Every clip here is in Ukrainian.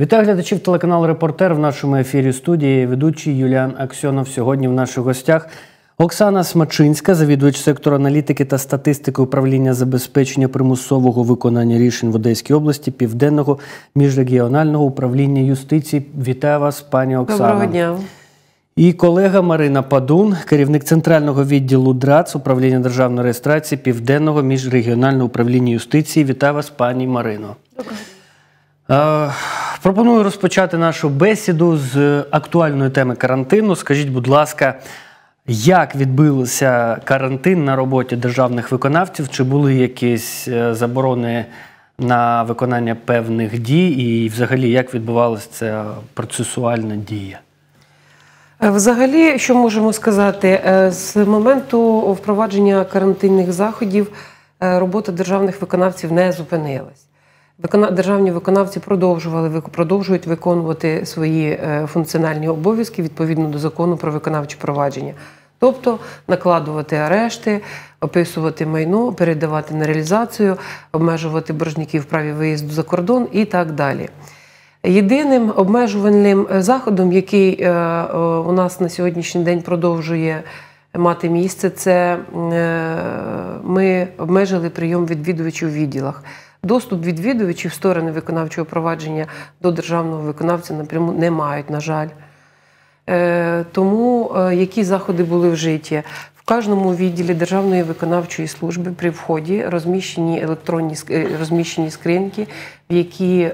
Вітаю глядачів телеканалу Репортер в нашому ефірі студії. Ведучий Юліан Аксьонов. Сьогодні в наших гостях Оксана Смачинська, завідувач сектору аналітики та статистики управління забезпечення примусового виконання рішень в Одеській області Південного міжрегіонального управління юстиції. Вітаю вас, пані Оксана. Доброго дня. І колега Марина Падун, керівник центрального відділу ДРАЦ управління державної реєстрації Південного міжрегіонального управління юстиції. Вітаю вас, пані Марино. Доброго пропоную розпочати нашу бесіду з актуальної теми карантину. Скажіть, будь ласка, як відбився карантин на роботі державних виконавців? Чи були якісь е, заборони на виконання певних дій, і взагалі як відбувалася ця процесуальна дія? Е, Взагалі, що можемо сказати, Е, з моменту впровадження карантинних заходів е, робота державних виконавців не зупинилась. Державні виконавці продовжували продовжують виконувати свої е, функціональні обов'язки відповідно до закону про виконавче провадження, тобто накладувати арешти, описувати майно, передавати на реалізацію, обмежувати боржників в праві виїзду за кордон і так далі. Єдиним обмежувальним е, заходом, який е, у нас на сьогоднішній день продовжує мати місце, це ми обмежили прийом відвідувачів у відділах. Доступ відвідувачів сторони виконавчого провадження до державного виконавця напряму не мають, на жаль. Е, Тому е, які заходи були вжиті? В кожному відділі Державної виконавчої служби при вході розміщені електронні е, розміщені скриньки, в які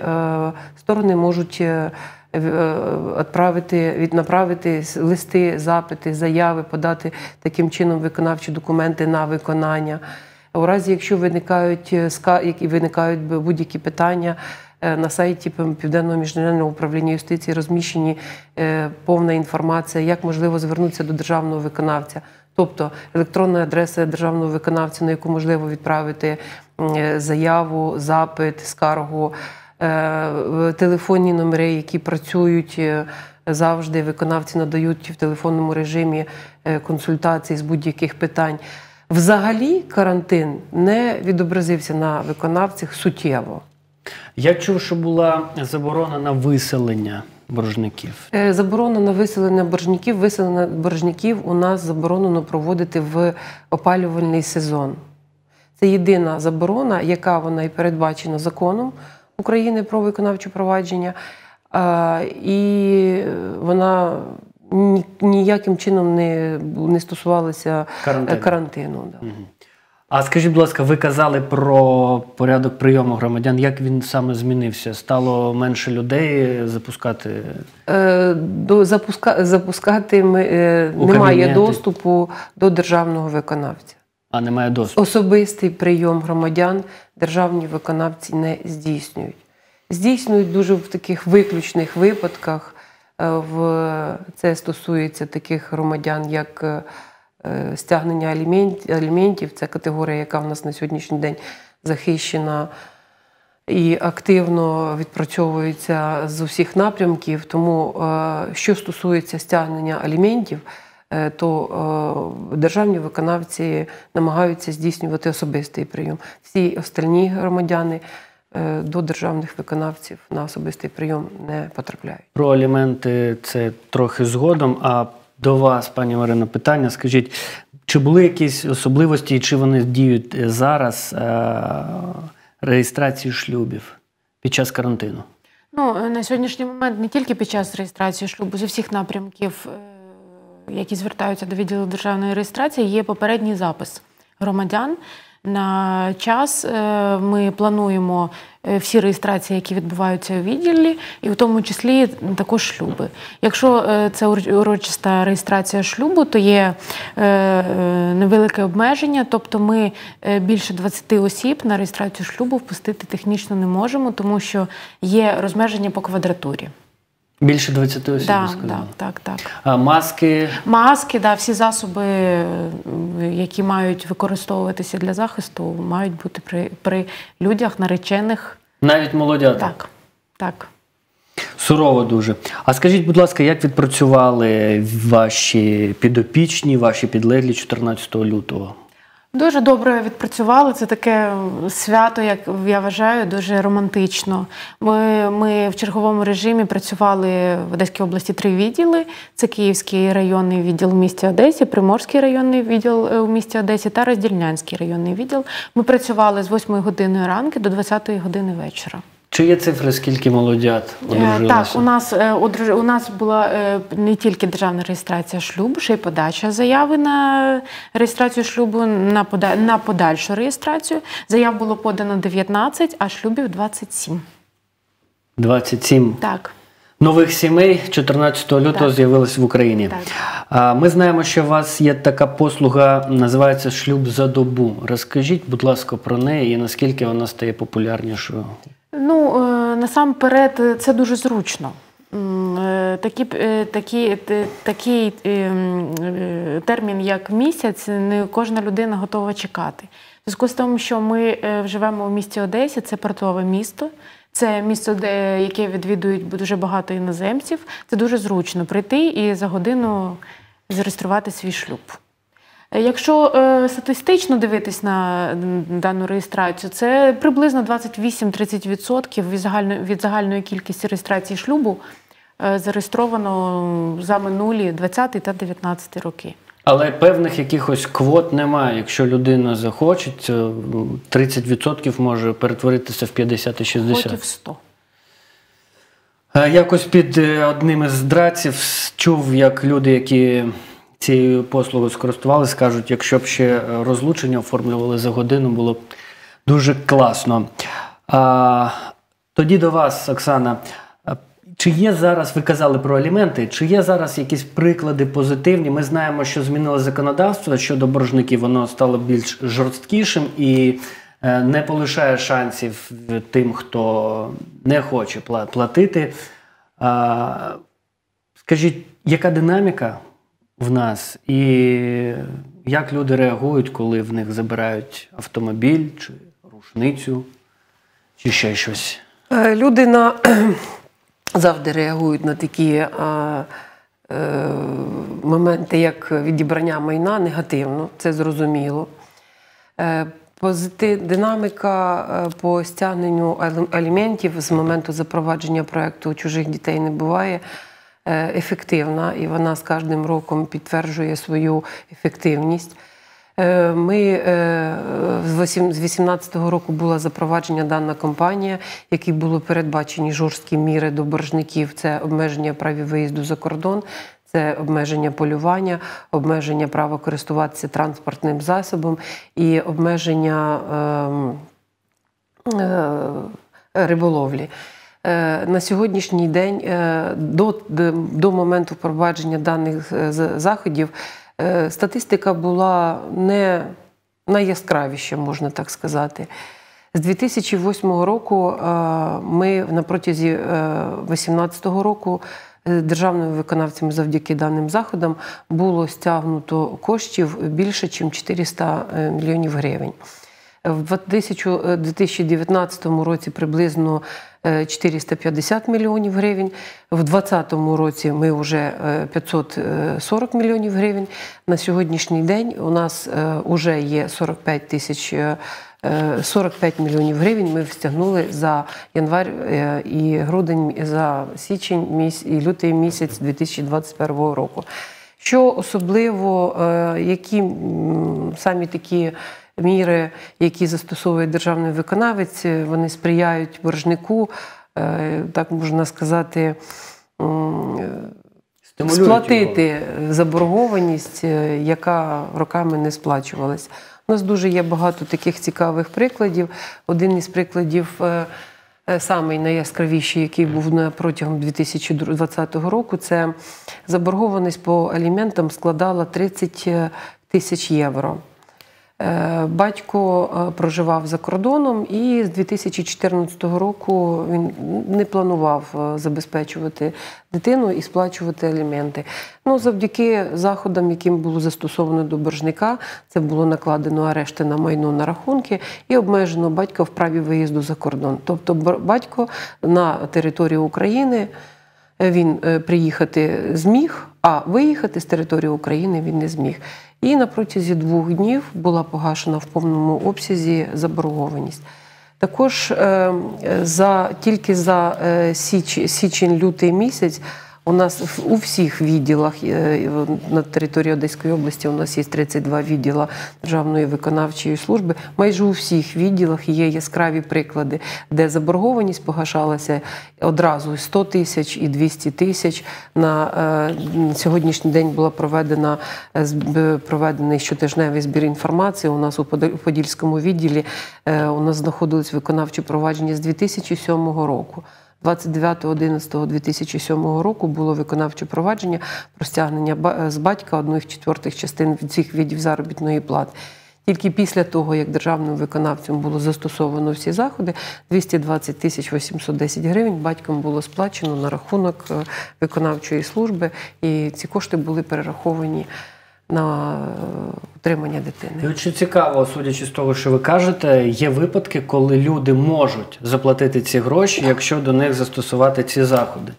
сторони можуть направити листи, запити, заяви, подати таким чином виконавчі документи на виконання. У разі, якщо виникають е, які виникають будь-які питання, е, на сайті Південного міжнародного управління юстиції розміщені е, повна інформація, як можливо звернутися до державного виконавця. Тобто електронна адреса державного виконавця, на яку можливо відправити заяву, запит, скаргу, телефонні номери, які працюють завжди. Виконавці надають в телефонному режимі консультації з будь-яких питань. Взагалі карантин не відобразився на виконавцях суттєво. Я чув, що була заборона на виселення боржників. Е, Заборона на виселення боржників. Виселення боржників у нас заборонено проводити в опалювальний сезон. Це єдина заборона, яка вона і передбачена законом України про виконавче провадження, і вона ніяким чином не, не стосувалася Карантину. е, карантину. Да. А скажіть, будь ласка, ви казали про порядок прийому громадян. Як він саме змінився? Стало менше людей запускати? Е, До запуска, запускати ми, е, немає доступу до державного виконавця. А немає досвіду. Особистий прийом громадян державні виконавці не здійснюють. Здійснюють дуже в таких виключних випадках. Е, В це стосується таких громадян, як е, стягнення аліментів. Це категорія, яка в нас на сьогоднішній день захищена і активно відпрацьовується з усіх напрямків. Тому, е, що стосується стягнення аліментів, то державні виконавці намагаються здійснювати особистий прийом. Всі остальні громадяни до державних виконавців на особистий прийом не потрапляють. Про аліменти це трохи згодом. А до вас, пані Марина, питання. Скажіть, чи були якісь особливості, чи вони діють е, зараз е, реєстрації шлюбів під час карантину? Ну, е, на сьогоднішній момент не тільки під час реєстрації шлюбу, з усіх напрямків, е, які звертаються до відділу державної реєстрації, є попередній запис громадян. На час е, ми плануємо е, всі реєстрації, які відбуваються у відділі, і в тому числі також шлюби. Якщо е, це урочиста реєстрація шлюбу, то є невелике обмеження, тобто ми більше 20 осіб на реєстрацію шлюбу впустити технічно не можемо, тому що є розмеження по квадратурі. Більше 20 осіб, Так, сказали. так, так, так. А маски Маски, да, всі засоби, які мають використовуватися для захисту, мають бути при, при людях наречених. навіть молодята. Так, так. Сурово дуже. А скажіть, будь ласка, як відпрацювали ваші підопічні, ваші підлеглі 14 лютого? Дуже добре відпрацювали. Це таке свято, як я вважаю, дуже романтично. Ми ми в черговому режимі працювали в Одеській області три відділи: це Київський районний відділ в місті Одесі, Приморський районний відділ е, у місті Одесі та Роздільнянський районний відділ. Ми працювали з 8 години ранку до 20 години вечора. Чи є цифри, скільки молодят е, одружилися? Так, у нас е, у нас була е, не тільки державна реєстрація шлюбу, ще й подача заяви на реєстрацію шлюбу на на подальшу реєстрацію. Заяв було подано 19, а шлюбів 27. 27? Так. Нових сімей 14 лютого з'явилось в Україні. Так. Ми знаємо, що у вас є така послуга, називається шлюб за добу. Розкажіть, будь ласка, про неї і наскільки вона стає популярнішою. Ну е, насамперед, е, це дуже зручно. Е, такі, такі, Такий термін, як місяць, не кожна людина готова чекати. Зв'язку з тим, що ми живемо в місті Одесі, це портове місто, це місто, де яке відвідують дуже багато іноземців. Це дуже зручно прийти і за годину зареєструвати свій шлюб. Якщо е, статистично дивитись на дану реєстрацію, це приблизно 28-30% від загальної від загальної кількості реєстрації шлюбу е, зареєстровано за минулі 20 та 19 роки. Але певних якихось квот немає. Якщо людина захоче, 30% може перетворитися в 50 і 60. Квотів 100. Е, якось під одним із драців чув, як люди, які цією послугою скористувалися, кажуть, якщо б ще е, розлучення оформлювали за годину, було б дуже класно. А, Тоді до вас, Оксана. Чи є зараз, ви казали про аліменти, чи є зараз якісь приклади позитивні? Ми знаємо, що змінило законодавство щодо боржників, воно стало більш жорсткішим і е, не полишає шансів тим, хто не хоче платити. Скажіть, яка динаміка в нас, і як люди реагують, коли в них забирають автомобіль, чи рушницю, чи ще щось? Е, люди на завжди реагують на такі а, е, моменти, як відібрання майна негативно, це зрозуміло. Е, Позитив, динаміка е, по стягненню аліментів з моменту запровадження проєкту чужих дітей не буває. Е, ефективна, і вона з кожним роком підтверджує свою ефективність. Е, ми е, з 2018 року була запровадження дана компанія, які були передбачені жорсткі міри до боржників. Це обмеження праві виїзду за кордон, це обмеження полювання, обмеження права користуватися транспортним засобом і обмеження ем, риболовлі. Е, на сьогоднішній день е, до до моменту впровадження даних е, заходів статистика була не найяскравіша, можна так сказати. З 2008 року ми на протязі 2018 року державними виконавцями завдяки даним заходам було стягнуто коштів більше, ніж 400 мільйонів гривень. В 2019 році приблизно 450 е, мільйонів гривень. В 2020 році ми вже 540 мільйонів гривень. На сьогоднішній день у нас вже е, є 45 тисяч 45 е, мільйонів гривень. Ми стягнули за январь і грудень за січень і лютий місяць 2021 року. Що особливо, які самі такі міри, які застосовує державний виконавець, вони сприяють боржнику, е, так можна сказати, сплатити його. заборгованість, е, яка роками не сплачувалась. У нас дуже є багато таких цікавих прикладів. Один із прикладів. Е, самий найяскравіший, який був протягом 2020 року, це заборгованість по аліментам складала 30 тисяч євро. Е, батько е, проживав за кордоном, і з 2014 року він не планував е, забезпечувати дитину і сплачувати аліменти. Ну, завдяки заходам, яким було застосовано до боржника, це було накладено арешти на майно на рахунки і обмежено батька в праві виїзду за кордон. Тобто, батько на території України. Він приїхати зміг, а виїхати з території України він не зміг. І на протязі двох днів була погашена в повному обсязі заборгованість. Також за тільки за січень-лютий місяць у нас у всіх відділах е, на території Одеської області у нас є 32 відділа Державної виконавчої служби. Майже у всіх відділах є яскраві приклади, де заборгованість погашалася одразу 100 тисяч і 200 тисяч. На е, сьогоднішній день була проведена е, проведений щотижневий збір інформації. У нас у Подільському відділі у нас знаходились виконавчі провадження з 2007 року. 29.11.2007 року було виконавче провадження про стягнення з батька одної четвертих частин від цих видів заробітної плати. Тільки після того, як державним виконавцям було застосовано всі заходи, 220 тисяч 810 гривень батькам було сплачено на рахунок е, виконавчої служби, і ці кошти були перераховані на утримання дитини. І що цікаво, судячи з того, що ви кажете, є випадки, коли люди можуть заплатити ці гроші, якщо до них застосувати ці заходи.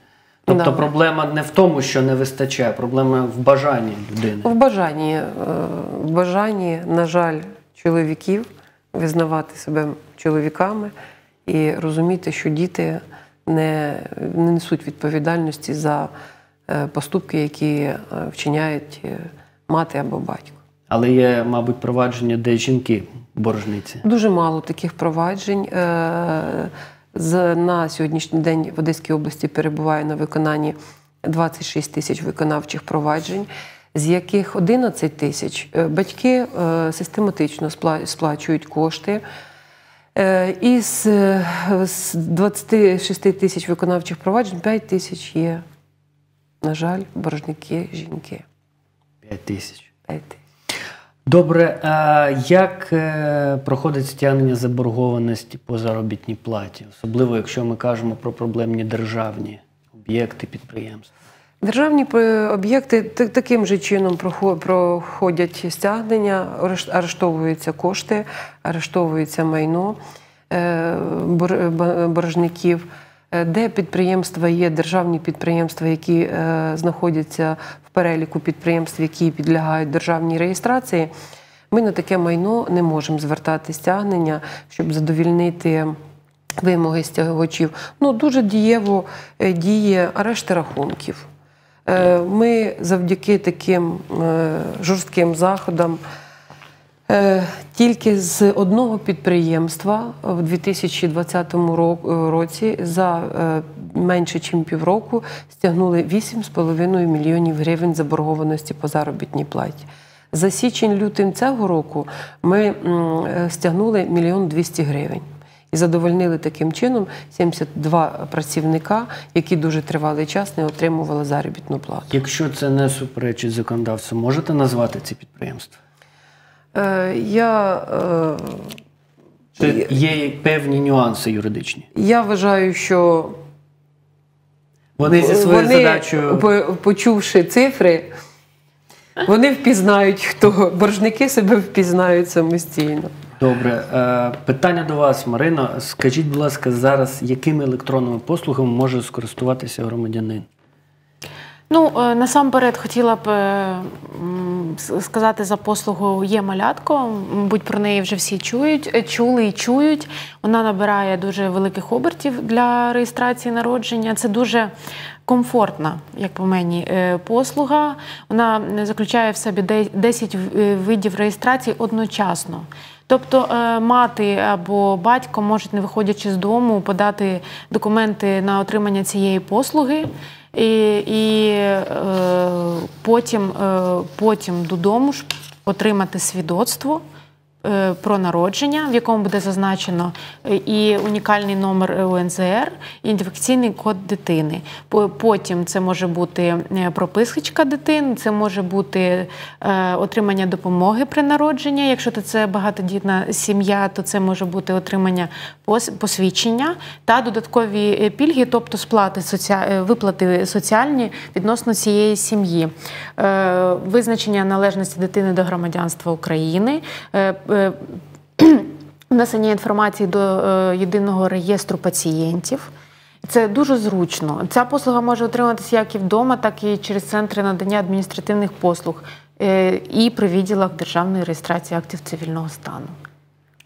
Тобто да. проблема не в тому, що не вистачає, проблема в бажанні людини. В бажанні, е, в бажанні, на жаль, чоловіків визнавати себе чоловіками і розуміти, що діти не, не несуть відповідальності за е, поступки, які е, вчиняють мати або батько. Але є, мабуть, провадження, де жінки боржниці. Дуже мало таких проваджень. Е, на сьогоднішній день в Одеській області перебуває на виконанні 26 тисяч виконавчих проваджень, з яких 11 тисяч е, батьки е, систематично сплачують кошти. Із 26 тисяч виконавчих проваджень 5 тисяч є, на жаль, боржники жінки. 5 тисяч. 5 тисяч. Добре, а як е, проходить стягнення заборгованості по заробітній платі, особливо якщо ми кажемо про проблемні державні об'єкти підприємства? Державні об'єкти таким же чином проходять стягнення, арештовуються кошти, арештовується майно е, боржників. Е, де підприємства є державні підприємства, які е, знаходяться в переліку підприємств, які підлягають державній реєстрації. Ми на таке майно не можемо звертати стягнення, щоб задовільнити вимоги стягувачів. Ну дуже дієво е, діє арешти рахунків. Ми завдяки таким жорстким заходам. Е, тільки з одного підприємства в 2020 році за е, менше ніж півроку стягнули 8,5 мільйонів гривень заборгованості по заробітній платі. За січень-лютим цього року ми е, стягнули мільйон 200 гривень. І задовольнили таким чином 72 працівника, які дуже тривалий час не отримували заробітну плату. Якщо це не суперечить законодавцю, можете назвати ці підприємства? Е, я е, Є певні нюанси юридичні. Я вважаю, що вони зі своєю вони, задачею. Почувши цифри, вони впізнають, хто боржники себе впізнають самостійно. Добре. Е, питання до вас, Марино. Скажіть, будь ласка, зараз якими електронними послугами може скористуватися громадянин? Ну, е, насамперед хотіла б е, сказати за послугу є малятко. Мабуть, про неї вже всі чують, е, чули і чують. Вона набирає дуже великих обертів для реєстрації народження. Це дуже комфортна, як по мені, послуга. Вона заключає в собі 10 видів реєстрації одночасно. Тобто мати або батько можуть, не виходячи з дому, подати документи на отримання цієї послуги і і е, потім, е, потім додому ж отримати свідоцтво. Е, про народження, в якому буде зазначено е, і унікальний номер УНЗР, і ідентифікаційний код дитини. Потім це може бути е, прописочка дитини, це може бути отримання допомоги при народженні. Якщо це багатодітна сім'я, то це може бути отримання посвідчення та додаткові пільги, тобто сплати виплати соціальні відносно цієї сім'ї, визначення належності дитини до громадянства України. Е, внесення інформації до е, єдиного реєстру пацієнтів. Це дуже зручно. Ця послуга може отриматися як і вдома, так і через центри надання адміністративних послуг е, і при відділах державної реєстрації актів цивільного стану.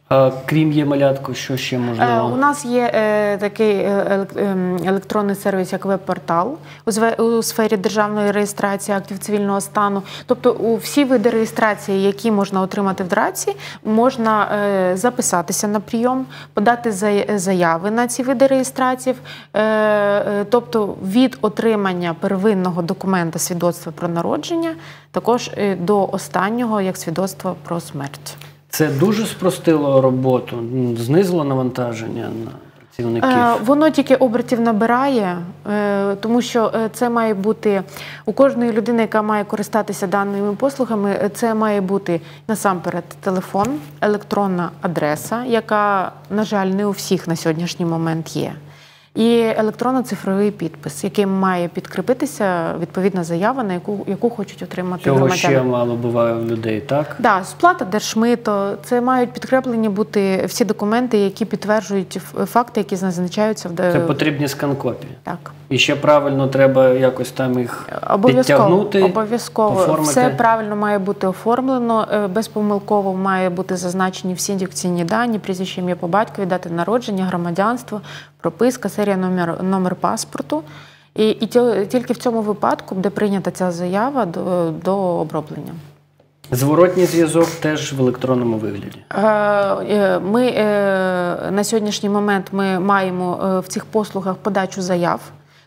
А, крім є малятку, що ще Е, можливо? У нас є е, такий е, ем, електронний сервіс, як веб-портал у зве- у сфері державної реєстрації актів цивільного стану. Тобто, у всі види реєстрації, які можна отримати в ДРАЦі, можна е, записатися на прийом, подати зая- заяви на ці види реєстрації. Е, е, Тобто, від отримання первинного документа свідоцтва про народження, також е, до останнього як свідоцтва про смерть. Це дуже спростило роботу, знизило навантаження на працівників. Е, Воно тільки обертів набирає, е, тому що е, це має бути у кожної людини, яка має користатися даними послугами. Це має бути насамперед телефон, електронна адреса, яка, на жаль, не у всіх на сьогоднішній момент є. І електронно-цифровий підпис, яким має підкріпитися відповідна заява, на яку, яку хочуть отримати Цього громадяни. ще мало буває в людей, так? Да, сплата держмито. Це мають підкреплені бути всі документи, які підтверджують факти, які зазначаються в Це потрібні сканкопії. так. І ще правильно треба якось там їх Обов'язково, підтягнути, обов'язково оформити. все правильно має бути оформлено. е, Безпомилково має бути зазначені всі індикаційні дані, прізвище ім'я по батькові, дати народження, громадянство, прописка, серія номер, номер паспорту. І, і тільки в цьому випадку буде прийнята ця заява до, до оброблення. Зворотній зв'язок теж в електронному вигляді. Е, е, Ми на сьогоднішній момент ми маємо в цих послугах подачу заяв.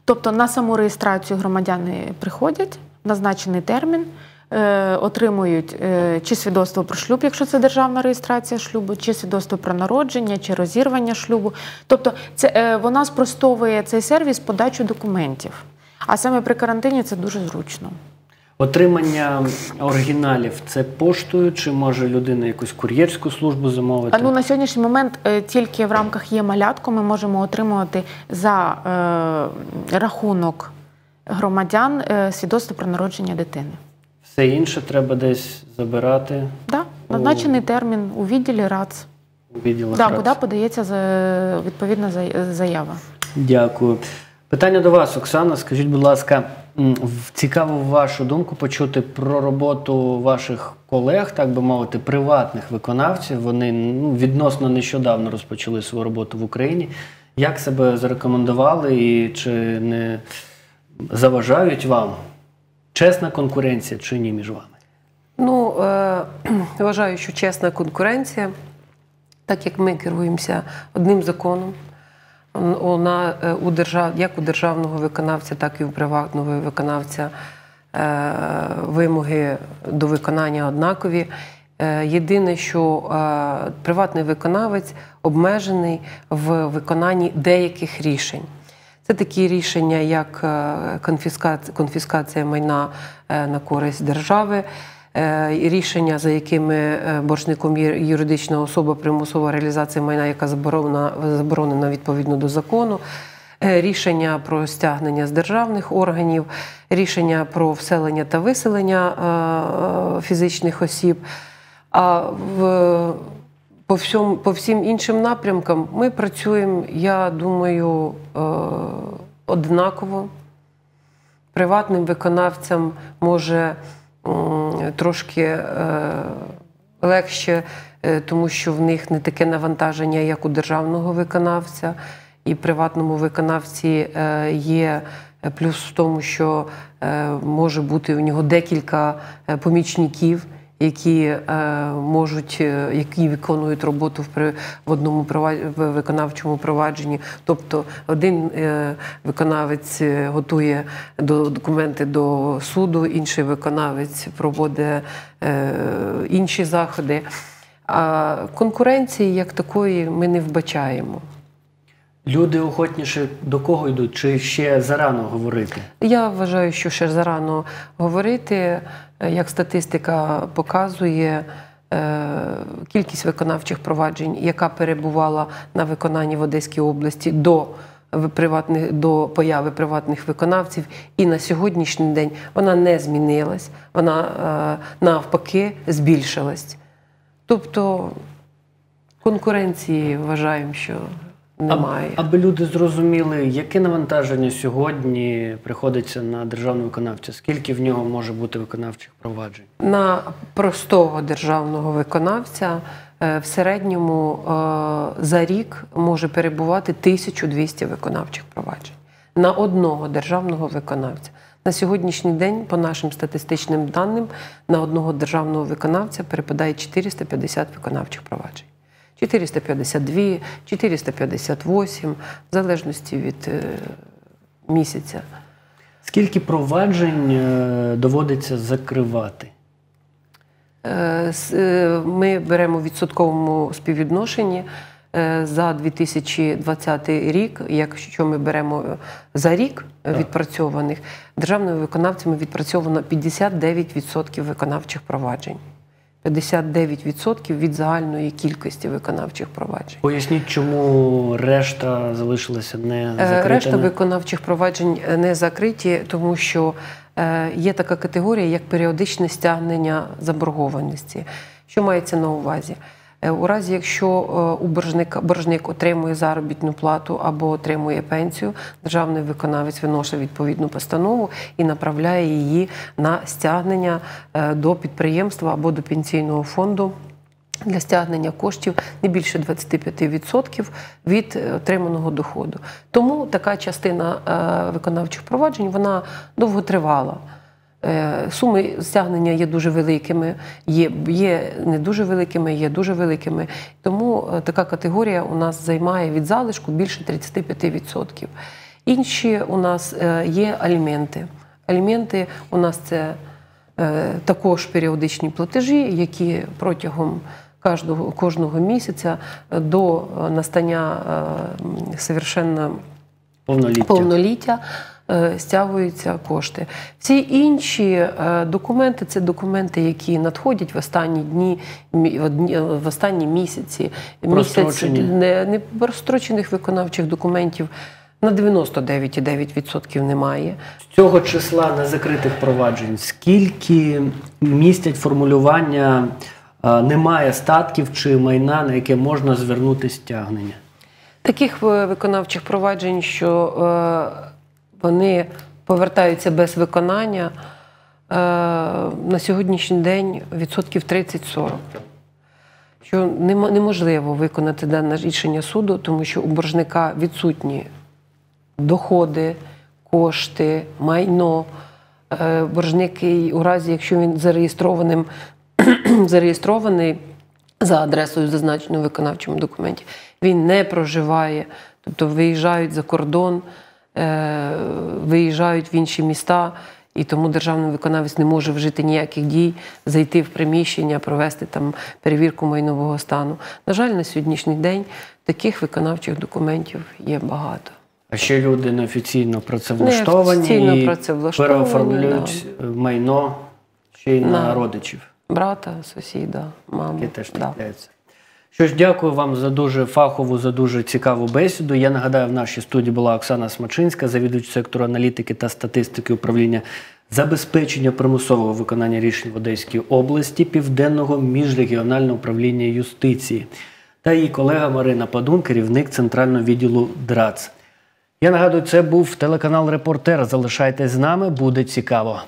Тобто на саму реєстрацію громадяни приходять назначений термін, е, отримують е, чи свідоцтво про шлюб, якщо це державна реєстрація шлюбу, чи свідоцтво про народження, чи розірвання шлюбу. Тобто, це е, вона спростовує цей сервіс подачу документів. А саме при карантині це дуже зручно. Отримання оригіналів це поштою, чи може людина якусь кур'єрську службу замовити? А ну на сьогоднішній момент е, тільки в рамках є малятку ми можемо отримувати за е, рахунок громадян е, свідоцтво про народження дитини. Все інше треба десь забирати Да, назначений термін у відділі РАЦ. у відділах. Да, РАЦ. куди подається за- відповідна за- заява. Дякую. Питання до вас, Оксана. Скажіть, будь ласка, цікаво вашу думку почути про роботу ваших колег, так би мовити, приватних виконавців. Вони ну, відносно нещодавно розпочали свою роботу в Україні. Як себе зарекомендували і чи не заважають вам чесна конкуренція чи ні між вами? Ну, е, вважаю, що чесна конкуренція, так як ми керуємося одним законом, вона е, у держав, як у державного виконавця, так і у приватного виконавця е, вимоги до виконання однакові. Е, Єдине, що приватний виконавець обмежений в виконанні деяких рішень. Це такі рішення, як конфіскація, майна на користь держави, рішення, за якими е, боржником юридична особа примусова реалізація майна, яка заборонена, заборонена відповідно до закону. е, Рішення про стягнення з державних органів, рішення про вселення та виселення е, е, фізичних осіб. А в по всьому, по всім іншим напрямкам ми працюємо, я думаю, е, однаково. Приватним виконавцям може трошки е, легше, е, тому що в них не таке навантаження, як у державного виконавця, і приватному виконавці е, є плюс в тому, що е, може бути у нього декілька е, помічників які е, можуть, е, які виконують роботу в в одному виконавчому провадженні. Тобто один е, виконавець е, готує до документи до суду, інший виконавець проводить е, інші заходи. А конкуренції як такої ми не вбачаємо. Люди охотніше до кого йдуть, чи ще зарано говорити? Я вважаю, що ще зарано говорити. Як статистика показує, е, кількість виконавчих проваджень, яка перебувала на виконанні в Одеській області до приватних до появи приватних виконавців, і на сьогоднішній день вона не змінилась, вона е, навпаки збільшилась. Тобто конкуренції вважаємо, що немає. А- Аби люди зрозуміли, яке навантаження сьогодні приходиться на державного виконавця, скільки в нього може бути виконавчих проваджень? На простого державного виконавця е, в середньому е, за рік може перебувати 1200 виконавчих проваджень на одного державного виконавця. На сьогоднішній день, по нашим статистичним даним, на одного державного виконавця перепадає 450 виконавчих проваджень. 452, 458, в залежності від е, місяця. Скільки проваджень е, доводиться закривати? Е, Ми беремо в відсотковому співвідношенні за 2020 рік. Якщо ми беремо за рік відпрацьованих, державними виконавцями відпрацьовано 59% виконавчих проваджень. 59% від загальної кількості виконавчих проваджень. Поясніть, чому решта залишилася не Е, закритими? Решта виконавчих проваджень е, не закриті, тому що е, є така категорія, як періодичне стягнення заборгованості. Що мається на увазі? Е, У разі, якщо е, у боржника боржник отримує заробітну плату або отримує пенсію, державний виконавець виношує відповідну постанову і направляє її на стягнення е, до підприємства або до пенсійного фонду для стягнення коштів не більше 25% від отриманого доходу. Тому така частина виконавчих проваджень вона довготривала. Е, Суми стягнення є дуже великими, є, є не дуже великими, є дуже великими. Тому е, така категорія у нас займає від залишку більше 35%. Інші у нас е, є аліменти. Аліменти у нас це Е, також періодичні платежі, які протягом кожного, кожного місяця е, до е, настання е, совершенно Повноліття. повноліття е, стягуються кошти. Всі інші е, документи це документи, які надходять в останні дні, мі- в останні місяці. Місяць не, не прострочених виконавчих документів на 99,9% немає. З цього числа незакритих проваджень скільки містять формулювання е, немає статків чи майна, на яке можна звернути стягнення? Таких е, виконавчих проваджень, що е, вони повертаються без виконання, е, на сьогоднішній день відсотків 30-40. Що неможливо виконати дане рішення суду, тому що у боржника відсутні доходи, кошти, майно. Е, Боржник, у разі, якщо він зареєстрованим, зареєстрований за адресою, зазначеною в виконавчому документі, він не проживає, тобто виїжджають за кордон, виїжджають в інші міста. І тому державний виконавець не може вжити ніяких дій, зайти в приміщення, провести там перевірку майнового стану. На жаль, на сьогоднішній день таких виконавчих документів є багато. А ще люди неофіційно працевлаштовані Неофіційно і працевлаштовані, переоформлюють майно ще й на На- родичів. Брата, сусіда, маму. Яке теж Да. Що ж, дякую вам за дуже фахову, за дуже цікаву бесіду. Я нагадаю, в нашій студії була Оксана Смачинська, завідувач сектору аналітики та статистики управління забезпечення примусового виконання рішень в Одеській області Південного міжрегіонального управління юстиції та її колега Марина Падун, керівник центрального відділу ДРАЦ. Я нагадую, це був телеканал Репортер. Залишайтесь з нами, буде цікаво.